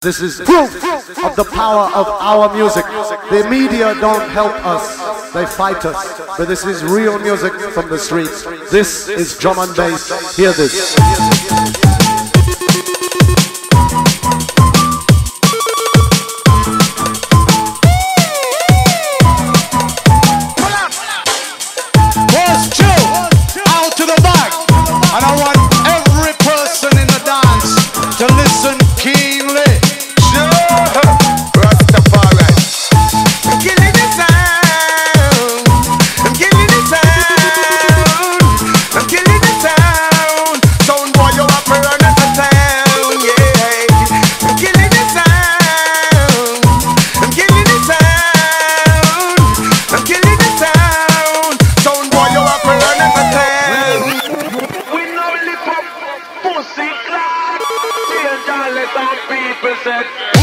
This is proof of the power of our music. The media don't help us, they fight us. But this is real music from the streets. This is drum and bass. Hear this. about three percent.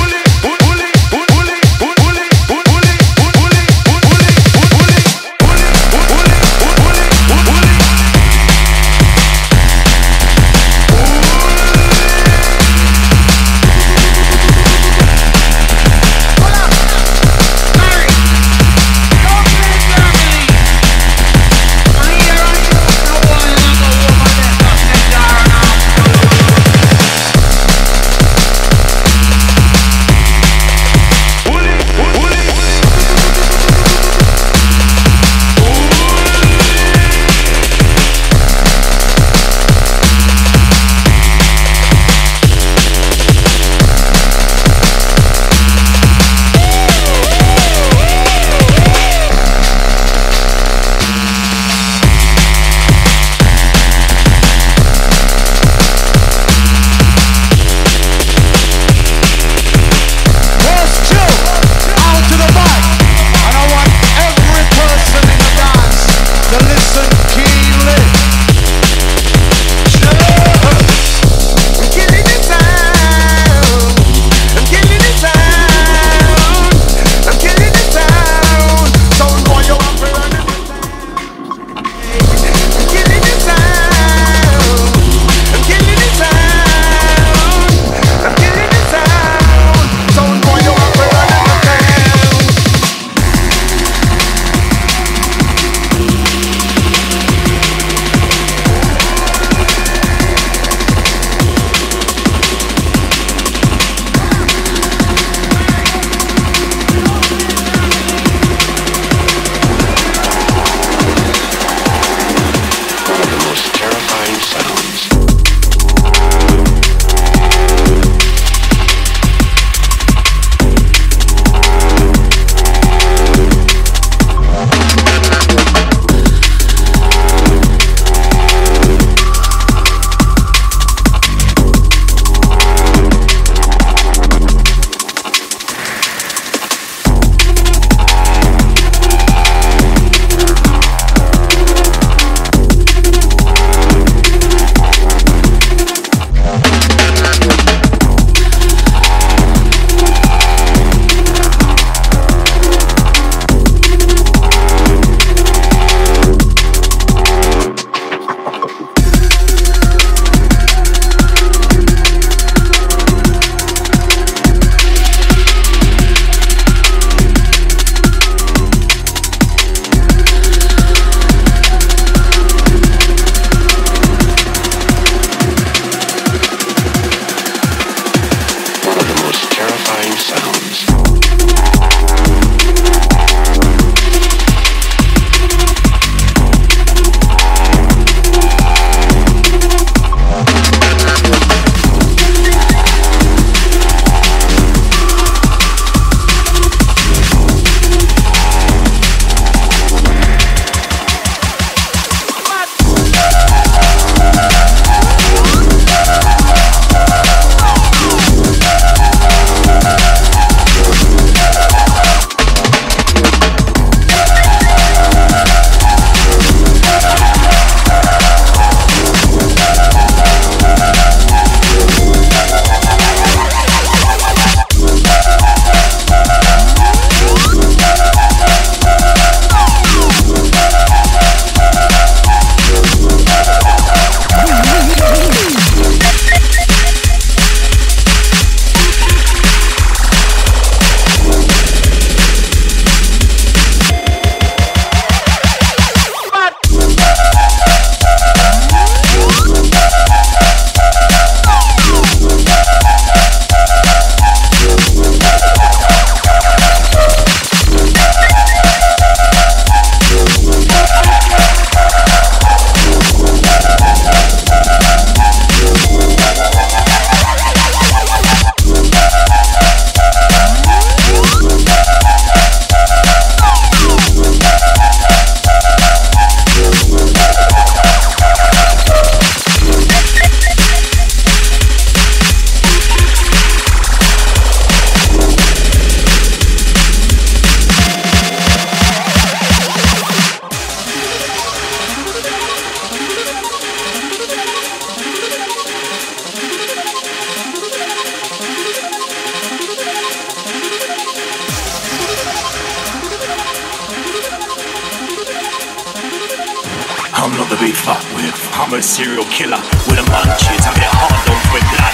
I'm not the beat fuck with. I'm a serial killer with a munchies. I get hard, don't break.